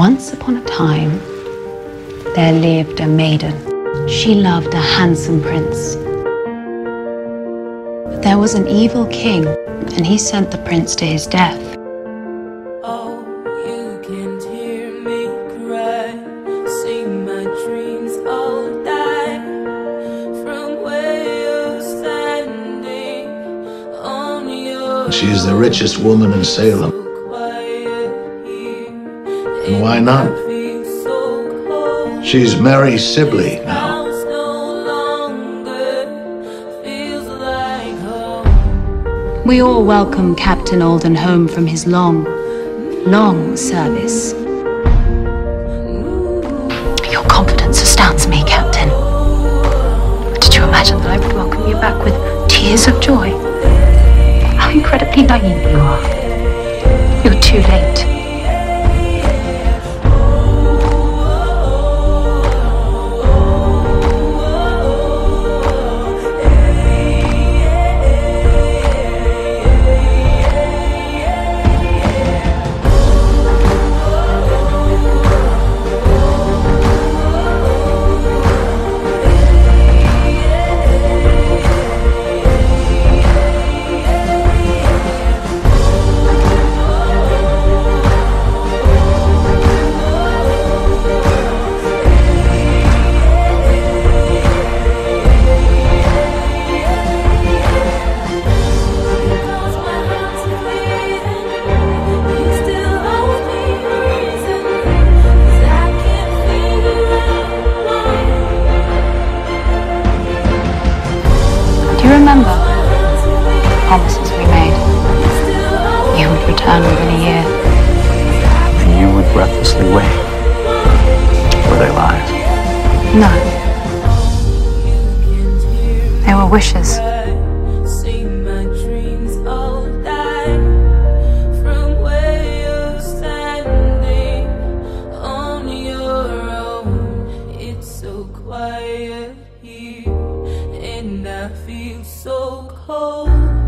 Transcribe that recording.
Once upon a time, there lived a maiden. She loved a handsome prince. But there was an evil king, and he sent the prince to his death. Oh, you can't hear me cry. See my dreams all die from where you're standing on your She is the richest woman in Salem. Quiet here. And why not? Feel so cold. She's Mary Sibley now. House no longer feels like home. We all welcome Captain Alden home from his long, long service. Your confidence astounds me, Captain. Did you imagine that I would welcome you back with tears of joy? How incredibly naive you are. You're too late. Remember the promises we made? You would return within a year. And you would breathlessly wait. Were they lies? No. They were wishes. I feel so cold.